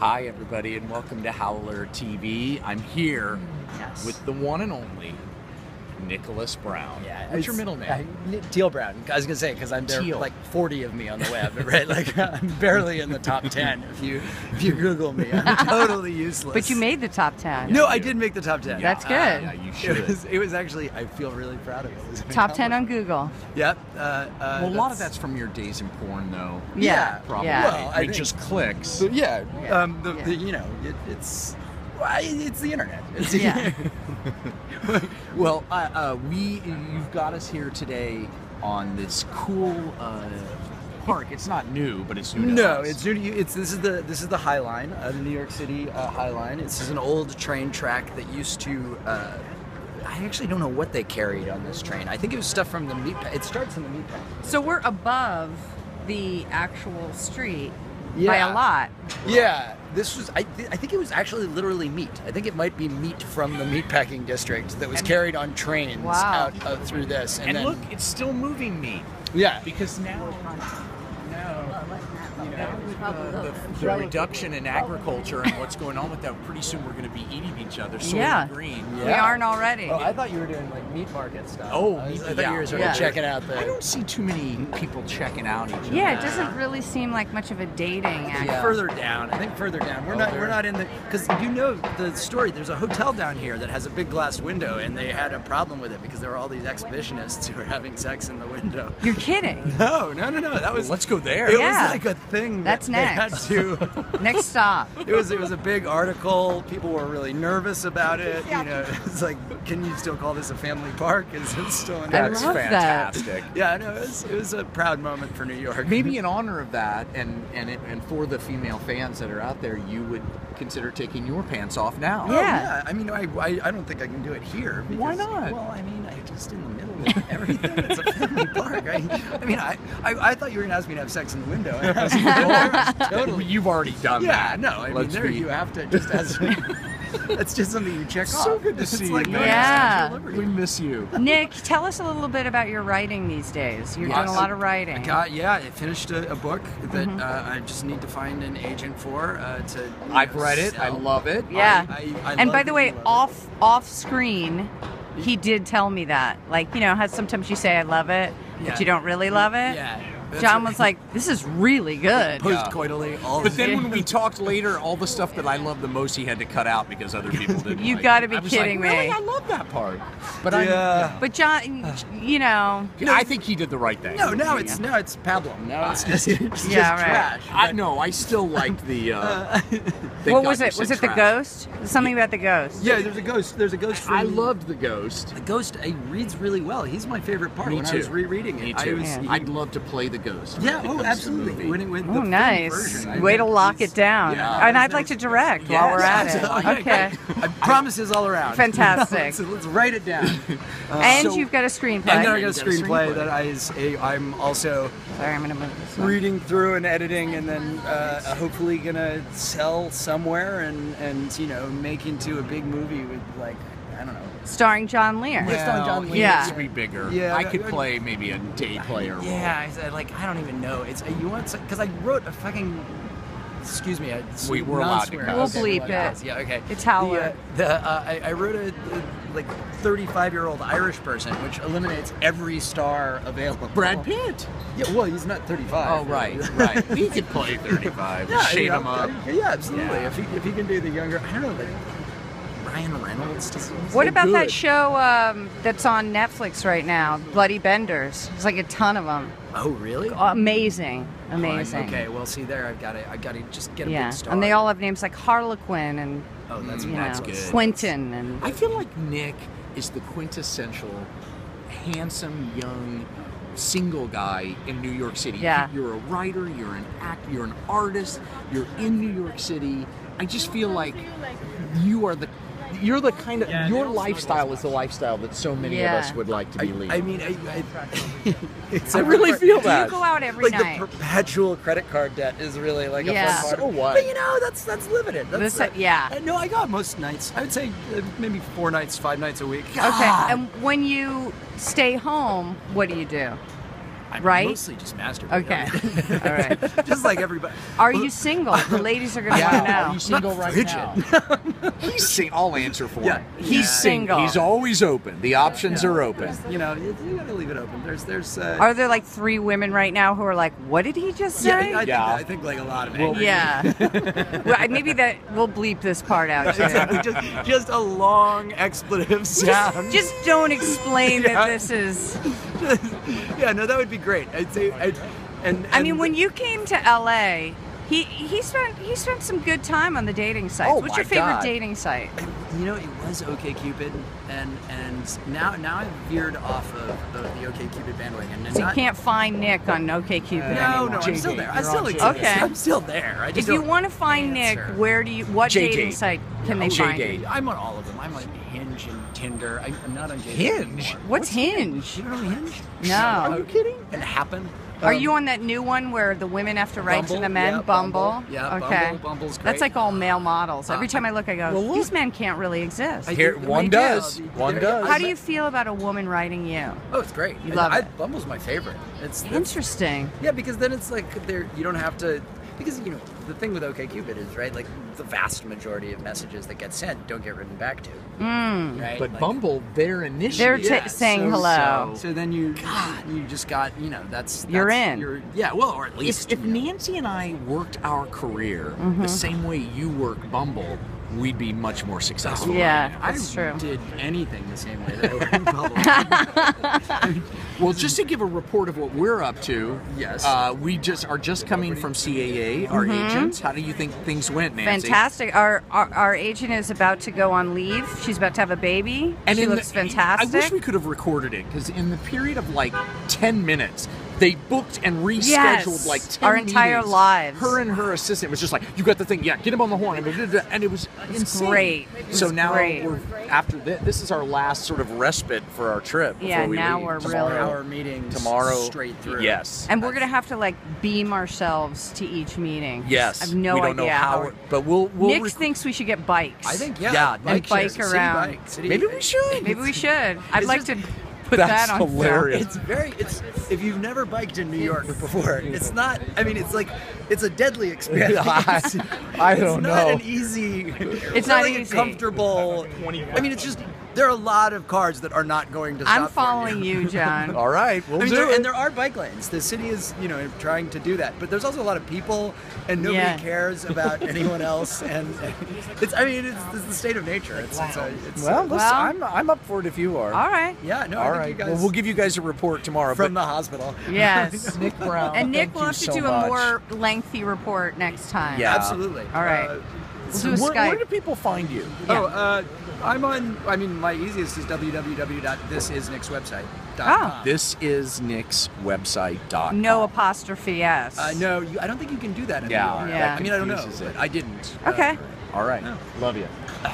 Hi, everybody, and welcome to Howler TV. I'm here Yes. with the one and only Nicholas Brown. Yeah, What's your middle name? uh, Teal Brown. I was gonna say because I'm there Teal. like 40 of me on the web, right? Like I'm barely in the top 10. If you if you Google me, I'm totally useless. But you made the top 10. No, I did make the top 10. That's Ah, good. yeah, you It should. was, it was actually. I feel really proud of it. It Top 10 on. Google. Yep. Uh, uh, well, a lot of that's- that's from your days in porn, though. Yeah. Probably. Yeah. Well, I I mean, think- just clicks. So, yeah. Yeah. Um, the, Yeah. the you know it, it's well, it's the internet. It's Yeah. well, uh, uh, we you've got us here today on this cool uh, park. It's not new, but it's new. To No, us. it's new to you. It's this is the this is the High Line, uh, the New York City uh, High Line. This is an old train track that used to. Uh, I actually don't know what they carried on this train. I think it was stuff from the meat. Pa- it starts in the meat pack. So we're above the actual street by a lot. Yeah, this was. I, th- I think it was actually literally meat. I think it might be meat from the meatpacking district that was And- carried on trains Wow. out, out through this. And, And then, look, it's still moving me yeah, because. Now, you the, the, the reduction in agriculture and what's going on with that, pretty soon we're going to be eating each other. Soylent Yeah. green. We aren't already. Oh, I thought you were doing like meat market stuff. Oh, I, was, meat- I thought yeah. you were sort Yeah. of checking out the. I don't see too many people checking out each other. yeah, it doesn't really seem like much of a dating I think act. further down. I think further down. We're Oh, not. there- We're not in the because you know the story. There's a hotel down here that has a big glass window, and they had a problem with it because there were all these exhibitionists who were having sex in the window. You're kidding. No, no, no, no. That was. Let's go there. It Yeah. was like a thing. That's that they had next. to. Next stop. It was. It was a big article. People were really nervous about it. You know, it's like, can you still call this a family park? Is it still an? I That's love that. fantastic. Yeah, no, it was. It was a proud moment for New York. Maybe in honor of that, and and it, and for the female fans that are out there, you would consider taking your pants off now. Oh, Yeah. yeah. I mean, I, I, I don't think I can do it here. Because, Why not? Well, I mean, I just in the middle of everything. It's a family park. I, I mean, I, I, I thought you were going to ask me to have sex in the window. And I was like, oh, totally. You've already done Yeah, that. no, I mean, Let's there be- you have to just as. That's just something you check off. So good to It's see like you. Yeah. Statue of Liberty. We miss you. Nick, tell us a little bit about your writing these days. You're doing a lot of writing. I got yeah. I finished a, a book that Mm-hmm. uh, I just need to find an agent for uh, to. I've know, read it. I love it. Yeah. I, I, I and love by the way, you it. off off screen, he did tell me that. Like, you know, how sometimes you say I love it, Yeah. but you don't really love it. Yeah. That's John was like, "This is really good." post-coitally. All But then when we talked later, all the stuff that I loved the most, he had to cut out because other people didn't. You like gotta be I was kidding like, me. Really, I love that part. But Yeah. But John, you know, I, I think he did the right thing. No, now it's now it's pablum. Now it's just, it's just Yeah, right. trash. I know. I still liked the. Uh, thank what God was it? Was it the ghost? Something about the ghost. Yeah, there's a ghost. There's a ghost. From, I loved the ghost. the ghost. He reads really well. He's my favorite part. Me when too. I was rereading it, Me I was, yeah. I'd love to play the ghost. yeah. Oh, absolutely. When it, when Oh, film nice. version, Way to lock it down. Yeah. and I'd like to direct while we're at it. Okay. Promises all around. Fantastic. let's, let's write it down. And so- you've got a screenplay. And then I you got a got a screenplay screenplay. that I is a, I'm also Sorry, I'm gonna move this. Reading through and editing, and then uh, hopefully gonna sell somewhere and and you know make into a big movie with like I don't know. Starring John Lear. Yeah. Based on John Lear. Yeah. He needs to be bigger. Yeah, I could play maybe a day player. role. Yeah, I said like I don't even know. It's you want because I wrote a fucking. Excuse me. I, We- we're allowed to non-swear. We'll bleep it. Yeah, okay. It's how the, uh, the uh, I, I wrote a, a like 35 year old Irish person, which eliminates every star available. Brad Pitt. Yeah, well, he's not 35. Oh right, right. He could play 35. Yeah, yeah, him up. Yeah, absolutely. Yeah. If he if he can do the younger, I don't know, like Ryan Reynolds. Does, What so about that show um, that's on Netflix right now, Bloody Benders? There's like a ton of them. Oh, really? Amazing, amazing. Okay, well, see there, I've got to, I got to just get a Yeah, big star. and they all have names like Harlequin and Oh, that's you that's know good. Quentin and I feel like Nick is the quintessential handsome young single guy in New York City. Yeah. You're a writer, you're an act, you're an artist, you're in New York City. I just feel like you are the you're the kind of your lifestyle is the lifestyle that so many Yeah. of us would like to be leading. I mean, I, I, it's I a really per- feel Do that. you go out every like night? the perpetual credit card debt is really like a Yeah. fun part. So of- what? But you know, that's that's limited. That's, This- yeah. uh, no, I got most nights. I would say uh, maybe four nights, five nights a week. Okay, and when you stay home, what do you do? I'm Right? Mostly just masturbate. Okay. All right. just like everybody. Are you single? The ladies are going to want to Yeah, know. are you single right frigid. now? He's sing- I'll answer for Yeah. him. He's He's single. He's always open. The options are open. You know, you, you gotta leave it open. There's, there's. Uh, Are there like three women right now who are like, "What did he just yeah, say?" I think, Yeah. I think like a lot of Well- Yeah. well, maybe that we'll bleep this part out too. Exactly. Just, just a long expletive sound. Just don't explain Yeah. that this is. Yeah, no, that would be great. I'd say, I'd, and, I mean, when you came to LA, he he spent he spent some good time on the dating sites. Oh, What's your favorite God. dating site? you know, it was OKCupid, and and now now I've veered off of the, the OKCupid bandwagon. And So you can't find Nick on OkCupid No, anymore. no, I'm still there. I you're still on exist. Okay. I'm still there. I just If you want to find Nick, where do you? What JD. dating site can they Oh, find JD. you? I'm on all of them. I'm on Hinge and Tinder. I, I'm not on JD Hinge? anymore. What's Hinge? You don't know Hinge? No. Are you kidding? It happened. Are Um, you on that new one where the women have to write to the men? yeah, Bumble. Bumble. Yeah, Okay. Bumble, Bumble's That's like all male models. Every Uh, time I look, I go, well, look. these men can't really exist. I Here, think- one they do. does. One does. How do you feel about a woman writing you? Oh, it's great. You love I, it. Bumble's my favorite. It's, it's Interesting. yeah, because then it's like there you don't have to because you know the thing with OKCupid is right like the vast majority of messages that get sent don't get written back to. Mm. Right. But Like- Bumble, they're initially. They're ta- saying so, hello. So, so then you God. you just got you know that's, You're that's in. Your, yeah, well, or at least if you know. Nancy and I worked our career Mm-hmm. the same way you work Bumble, we'd be much more successful. Yeah, I that's true. did anything the same way that I worked in Bumble. Well, just to give a report of what we're up to, Yes. uh, we just are just coming from CAA, our agents. How do you think things went, Nancy? Mm-hmm. Fantastic. Our, our our agent is about to go on leave. She's about to have a baby. And she looks the- fantastic. I wish we could have recorded it because in the period of like ten minutes, they booked and rescheduled Yes. like 10 Our entire meetings. lives. Her and her assistant was just like, "You got the thing, yeah, get him on the horn," and, it was insane. great. It So was now great. we're after this. This is our last sort of respite for our trip. Yeah, we now leave. we're tomorrow. really- our meetings tomorrow straight through. Yes. and we're gonna have to like beam ourselves to each meeting. Yes. I have no we don't idea know how, how. but we'll we'll Nick rec- thinks we should get bikes. I think yeah, Yeah, bike, bike shares, city around. bike, city- maybe we should. maybe we should. I'd It's like to put That's that on film. hilarious. It's very. It's if you've never biked in New York before, it's not. I mean, it's like it's a deadly experience. I- I don't know. it's not know. an easy. It's, not like easy. a comfortable. I mean, it's just there are a lot of cars that are not going to. Stop I'm following you, John. All right, we'll I mean, do there, it. and there are bike lanes. The city is, you know, trying to do that. But there's also a lot of people, and nobody Yeah. cares about anyone else. And it's, I mean, it's, it's the state of nature. It's, it's, a, it's well, a- listen, Well- I'm I'm up for it if you are. All right. yeah, no, I All think right. you guys well, we'll give you guys a report tomorrow. from but the hospital. Yes. Nick Brown. And Nick thank will have to so do much. a more lengthy report next time. Yeah. Absolutely. All right. Uh, We'll do a Where, Skype. where do people find you? Oh, uh, I'm on. I mean, my easiest is www.thisisnickswebsite.com. Oh. This is Nick's website. No apostrophe s. Uh, no, you, I don't think you can do that. Yeah, anymore. Yeah. I mean, I don't know. it. But I didn't. Okay. All right. No. Love you.